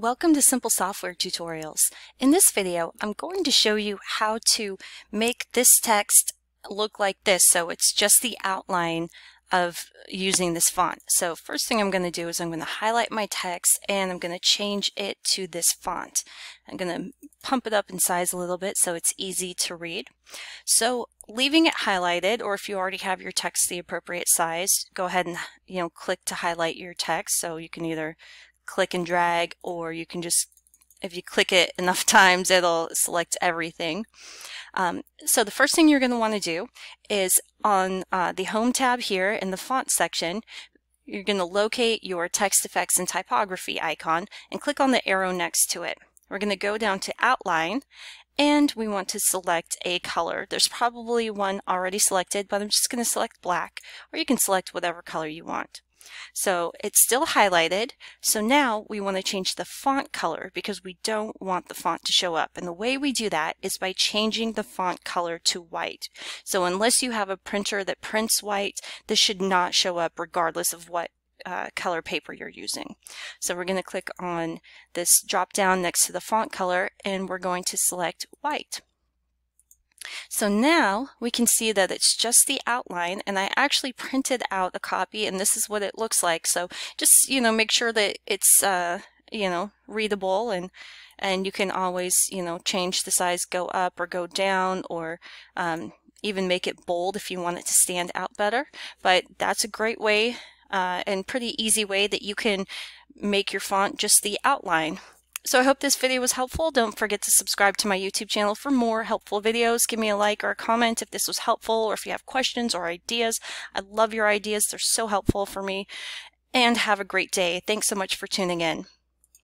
Welcome to Simple Software Tutorials. In this video, I'm going to show you how to make this text look like this. So it's just the outline of using this font. So first thing I'm going to do is I'm going to highlight my text and I'm going to change it to this font. I'm going to pump it up in size a little bit so it's easy to read. So leaving it highlighted or if you already have your text the appropriate size, go ahead and you know click to highlight your text. So you can either click and drag, or you can just, if you click it enough times, it'll select everything. Um, so the first thing you're going to want to do is on uh, the Home tab here in the Font section, you're going to locate your text effects and typography icon and click on the arrow next to it. We're going to go down to Outline and we want to select a color. There's probably one already selected, but I'm just going to select black, or you can select whatever color you want. So it's still highlighted. So now we want to change the font color because we don't want the font to show up. And the way we do that is by changing the font color to white. So unless you have a printer that prints white, this should not show up regardless of what uh, color paper you're using. So we're going to click on this drop down next to the font color and we're going to select white. So now we can see that it's just the outline and I actually printed out a copy and this is what it looks like. So just, you know, make sure that it's, uh, you know, readable and and you can always, you know, change the size, go up or go down or um, even make it bold if you want it to stand out better. But that's a great way uh, and pretty easy way that you can make your font just the outline. So I hope this video was helpful. Don't forget to subscribe to my YouTube channel for more helpful videos. Give me a like or a comment if this was helpful or if you have questions or ideas. I love your ideas. They're so helpful for me. And have a great day. Thanks so much for tuning in.